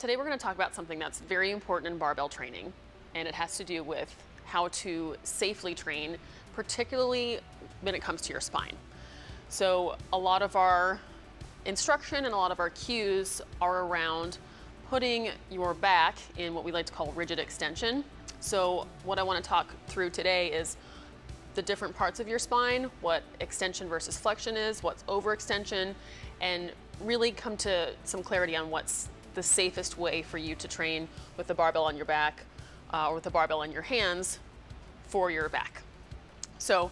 Today we're going to talk about something that's very important in barbell training, and it has to do with how to safely train, particularly when it comes to your spine. So a lot of our instruction and a lot of our cues are around putting your back in what we like to call rigid extension. So what I want to talk through today is the different parts of your spine, what extension versus flexion is, what's overextension, and really come to some clarity on what's the safest way for you to train with the barbell on your back uh, or with the barbell in your hands for your back. So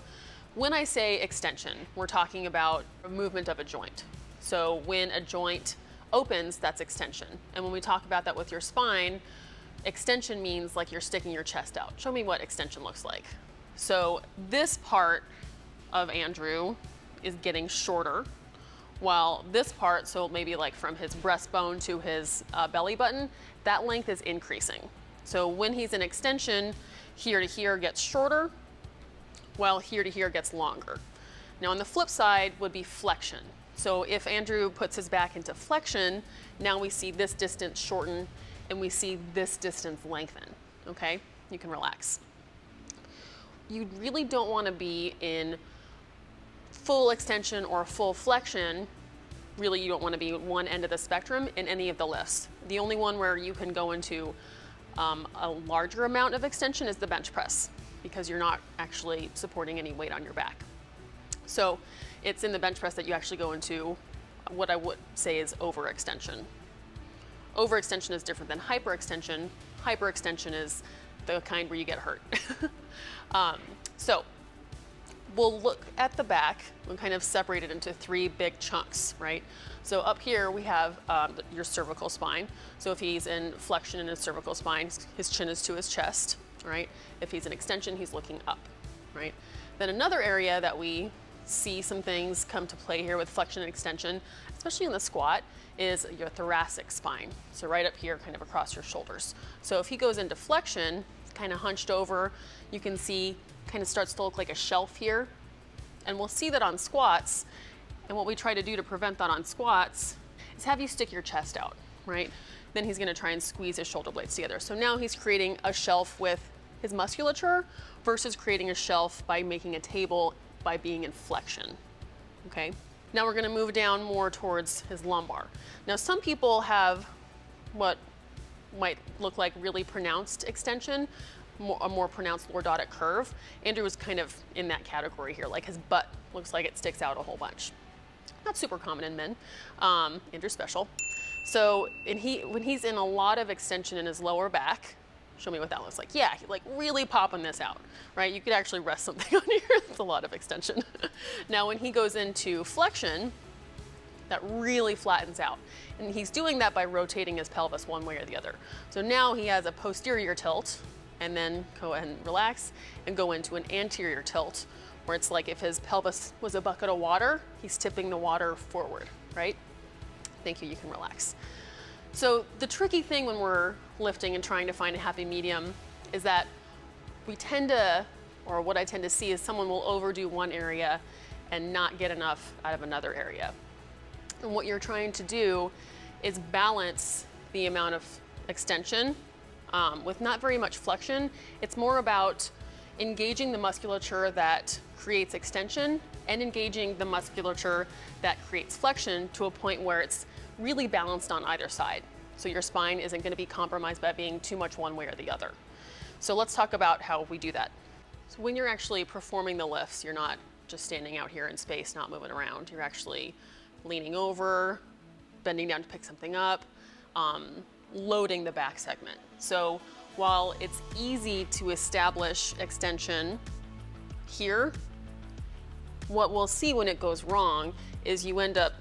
when I say extension, we're talking about movement of a joint. So when a joint opens, that's extension. And when we talk about that with your spine, extension means like you're sticking your chest out. Show me what extension looks like. So this part of Andrew is getting shorter while this part, so maybe like from his breastbone to his uh, belly button, that length is increasing. So when he's in extension, here to here gets shorter, while here to here gets longer. Now on the flip side would be flexion. So if Andrew puts his back into flexion, now we see this distance shorten and we see this distance lengthen, okay? You can relax. You really don't wanna be in full extension or full flexion, really you don't want to be one end of the spectrum in any of the lifts. The only one where you can go into um, a larger amount of extension is the bench press because you're not actually supporting any weight on your back. So it's in the bench press that you actually go into what I would say is overextension. Overextension is different than hyperextension. Hyperextension is the kind where you get hurt. um, so we'll look at the back and kind of separate it into three big chunks, right? So up here we have um, your cervical spine. So if he's in flexion in his cervical spine, his chin is to his chest, right? If he's in extension, he's looking up, right? Then another area that we see some things come to play here with flexion and extension, especially in the squat, is your thoracic spine. So right up here, kind of across your shoulders. So if he goes into flexion, kind of hunched over, you can see kind of starts to look like a shelf here. And we'll see that on squats. And what we try to do to prevent that on squats is have you stick your chest out, right? Then he's gonna try and squeeze his shoulder blades together. So now he's creating a shelf with his musculature versus creating a shelf by making a table by being in flexion, okay? Now we're gonna move down more towards his lumbar. Now some people have what might look like really pronounced extension, a more pronounced lordotic curve. Andrew was kind of in that category here, like his butt looks like it sticks out a whole bunch. Not super common in men. Um, Andrew's special. So and he, when he's in a lot of extension in his lower back, show me what that looks like. Yeah, like really popping this out, right? You could actually rest something on here. It's a lot of extension. now when he goes into flexion, that really flattens out. And he's doing that by rotating his pelvis one way or the other. So now he has a posterior tilt, and then go ahead and relax and go into an anterior tilt where it's like if his pelvis was a bucket of water, he's tipping the water forward, right? Thank you, you can relax. So the tricky thing when we're lifting and trying to find a happy medium is that we tend to, or what I tend to see is someone will overdo one area and not get enough out of another area. And what you're trying to do is balance the amount of extension um, with not very much flexion. It's more about engaging the musculature that creates extension and engaging the musculature that creates flexion to a point where it's really balanced on either side. So your spine isn't going to be compromised by being too much one way or the other. So let's talk about how we do that. So when you're actually performing the lifts, you're not just standing out here in space, not moving around. You're actually leaning over, bending down to pick something up, um, loading the back segment. So while it's easy to establish extension here, what we'll see when it goes wrong is you end up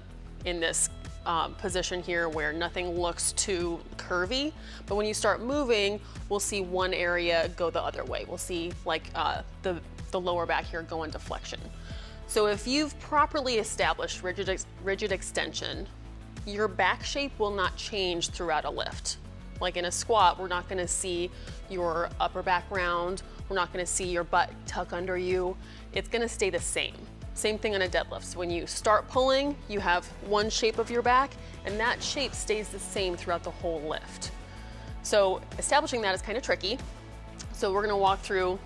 in this um, position here where nothing looks too curvy. But when you start moving, we'll see one area go the other way. We'll see like uh, the, the lower back here go into flexion. So if you've properly established rigid, ex rigid extension, your back shape will not change throughout a lift. Like in a squat, we're not gonna see your upper back round, we're not gonna see your butt tuck under you. It's gonna stay the same. Same thing on a deadlift. So when you start pulling, you have one shape of your back, and that shape stays the same throughout the whole lift. So establishing that is kind of tricky. So we're gonna walk through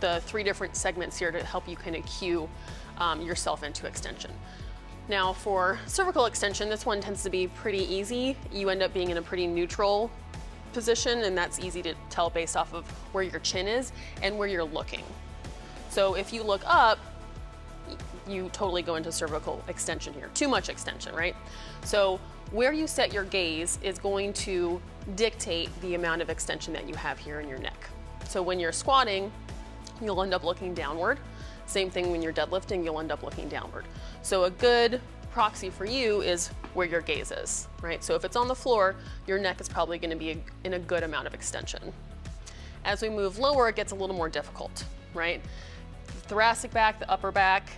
the three different segments here to help you kind of cue um, yourself into extension. Now for cervical extension, this one tends to be pretty easy. You end up being in a pretty neutral position and that's easy to tell based off of where your chin is and where you're looking. So if you look up, you totally go into cervical extension here. Too much extension, right? So where you set your gaze is going to dictate the amount of extension that you have here in your neck. So when you're squatting, you'll end up looking downward. Same thing when you're deadlifting, you'll end up looking downward. So a good proxy for you is where your gaze is, right? So if it's on the floor, your neck is probably gonna be in a good amount of extension. As we move lower, it gets a little more difficult, right? The thoracic back, the upper back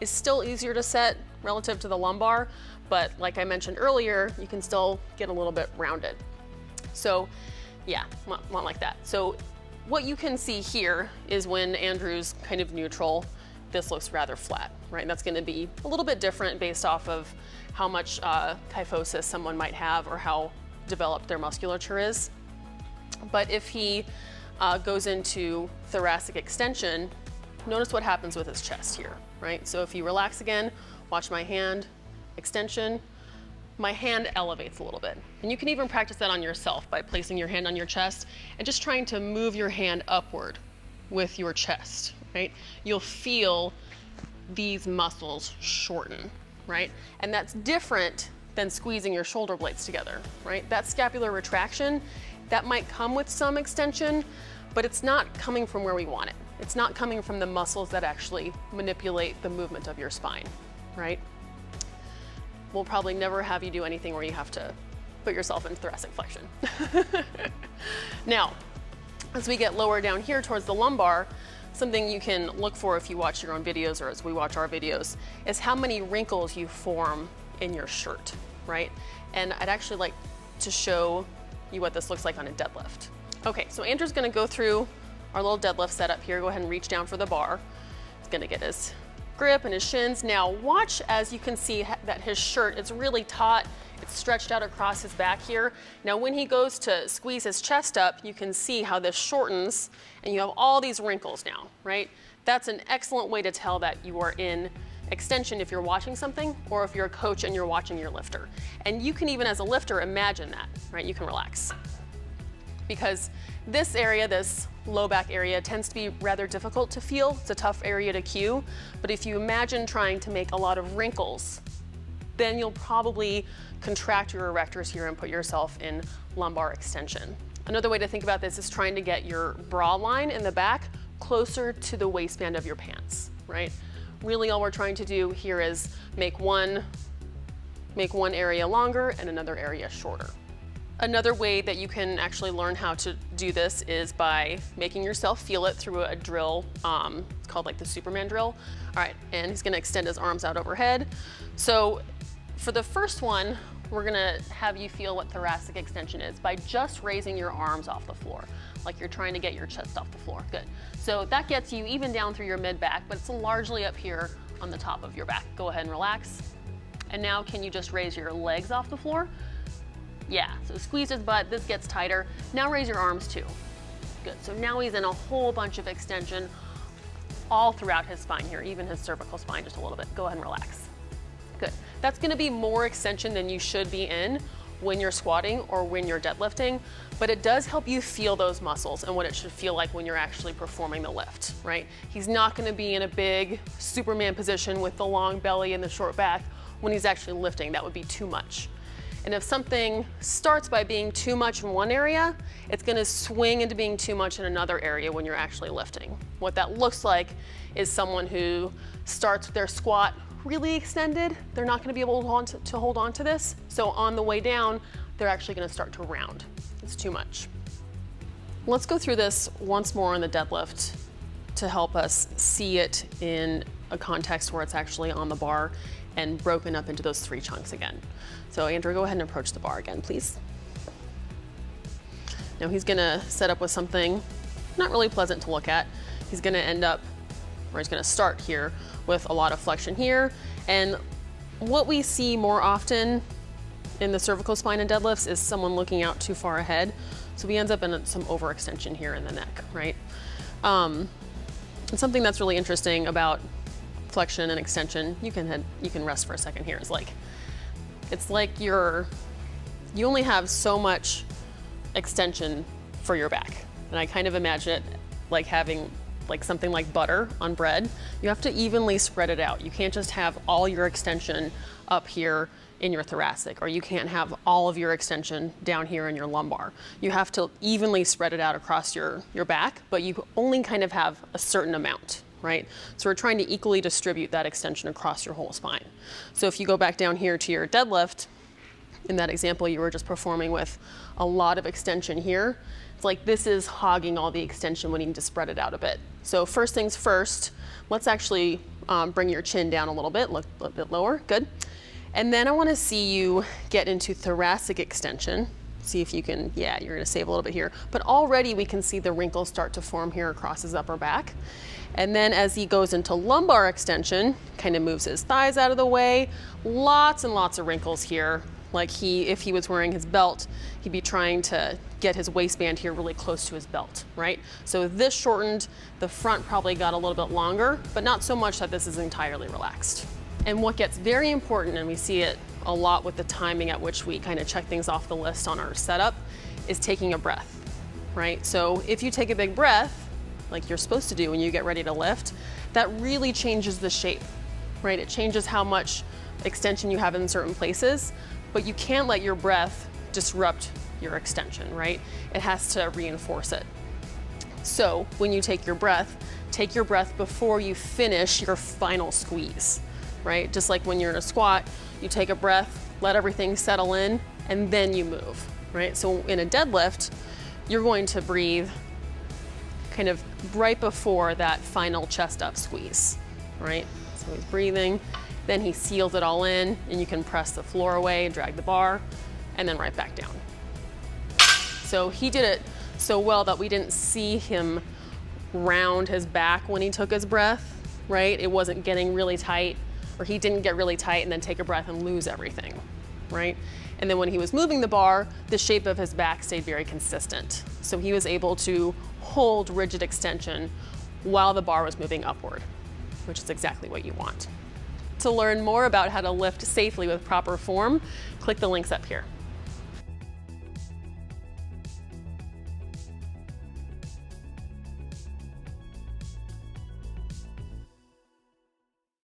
is still easier to set relative to the lumbar, but like I mentioned earlier, you can still get a little bit rounded. So yeah, not, want like that. So what you can see here is when Andrew's kind of neutral, this looks rather flat, right? And that's gonna be a little bit different based off of how much uh, kyphosis someone might have or how developed their musculature is. But if he uh, goes into thoracic extension, notice what happens with his chest here, right? So if you relax again, watch my hand, extension, my hand elevates a little bit. And you can even practice that on yourself by placing your hand on your chest and just trying to move your hand upward with your chest, right? You'll feel these muscles shorten, right? And that's different than squeezing your shoulder blades together, right? That scapular retraction, that might come with some extension, but it's not coming from where we want it. It's not coming from the muscles that actually manipulate the movement of your spine, right? we'll probably never have you do anything where you have to put yourself in thoracic flexion. now, as we get lower down here towards the lumbar, something you can look for if you watch your own videos or as we watch our videos is how many wrinkles you form in your shirt, right? And I'd actually like to show you what this looks like on a deadlift. Okay, so Andrew's gonna go through our little deadlift setup here. Go ahead and reach down for the bar. He's gonna get his grip and his shins. Now watch as you can see that his shirt is really taut. Stretched out across his back here. Now when he goes to squeeze his chest up, you can see how this shortens and you have all these wrinkles now, right? That's an excellent way to tell that you are in extension if you're watching something or if you're a coach and you're watching your lifter. And you can even as a lifter imagine that, right? You can relax. Because this area, this low back area tends to be rather difficult to feel. It's a tough area to cue. But if you imagine trying to make a lot of wrinkles, then you'll probably contract your erectors here and put yourself in lumbar extension. Another way to think about this is trying to get your bra line in the back closer to the waistband of your pants, right? Really all we're trying to do here is make one, make one area longer and another area shorter. Another way that you can actually learn how to do this is by making yourself feel it through a drill. Um, called like the Superman drill. All right, and he's gonna extend his arms out overhead. So for the first one, we're gonna have you feel what thoracic extension is by just raising your arms off the floor, like you're trying to get your chest off the floor. Good. So that gets you even down through your mid back, but it's largely up here on the top of your back. Go ahead and relax. And now can you just raise your legs off the floor? Yeah, so squeeze his butt, this gets tighter. Now raise your arms too. Good, so now he's in a whole bunch of extension all throughout his spine here, even his cervical spine just a little bit. Go ahead and relax. Good. That's gonna be more extension than you should be in when you're squatting or when you're deadlifting, but it does help you feel those muscles and what it should feel like when you're actually performing the lift, right? He's not gonna be in a big Superman position with the long belly and the short back when he's actually lifting. That would be too much. And if something starts by being too much in one area, it's gonna swing into being too much in another area when you're actually lifting. What that looks like is someone who starts their squat really extended. They're not gonna be able to hold on to, to hold on to this. So on the way down, they're actually gonna start to round. It's too much. Let's go through this once more on the deadlift to help us see it in a context where it's actually on the bar and broken up into those three chunks again. So Andrew, go ahead and approach the bar again, please. Now he's gonna set up with something not really pleasant to look at. He's gonna end up, or he's gonna start here with a lot of flexion here. And what we see more often in the cervical spine and deadlifts is someone looking out too far ahead. So we end up in some overextension here in the neck, right? Um, and something that's really interesting about flexion and extension, you can head, you can rest for a second here, is like, it's like you're, you only have so much extension for your back. And I kind of imagine it like having like something like butter on bread. You have to evenly spread it out. You can't just have all your extension up here in your thoracic, or you can't have all of your extension down here in your lumbar. You have to evenly spread it out across your, your back, but you only kind of have a certain amount, right? So we're trying to equally distribute that extension across your whole spine. So if you go back down here to your deadlift, in that example you were just performing with a lot of extension here, like this is hogging all the extension. We need to spread it out a bit. So first things first, let's actually um, bring your chin down a little bit, look a little bit lower, good. And then I wanna see you get into thoracic extension. See if you can, yeah, you're gonna save a little bit here. But already we can see the wrinkles start to form here across his upper back. And then as he goes into lumbar extension, kind of moves his thighs out of the way. Lots and lots of wrinkles here. Like he, if he was wearing his belt, he'd be trying to get his waistband here really close to his belt, right? So this shortened, the front probably got a little bit longer, but not so much that this is entirely relaxed. And what gets very important, and we see it a lot with the timing at which we kind of check things off the list on our setup, is taking a breath, right? So if you take a big breath, like you're supposed to do when you get ready to lift, that really changes the shape, right? It changes how much extension you have in certain places, but you can't let your breath disrupt your extension, right? It has to reinforce it. So when you take your breath, take your breath before you finish your final squeeze, right? Just like when you're in a squat, you take a breath, let everything settle in, and then you move, right? So in a deadlift, you're going to breathe kind of right before that final chest up squeeze, right? So he's breathing, then he seals it all in, and you can press the floor away, drag the bar, and then right back down. So he did it so well that we didn't see him round his back when he took his breath, right? It wasn't getting really tight, or he didn't get really tight and then take a breath and lose everything, right? And then when he was moving the bar, the shape of his back stayed very consistent. So he was able to hold rigid extension while the bar was moving upward, which is exactly what you want. To learn more about how to lift safely with proper form, click the links up here.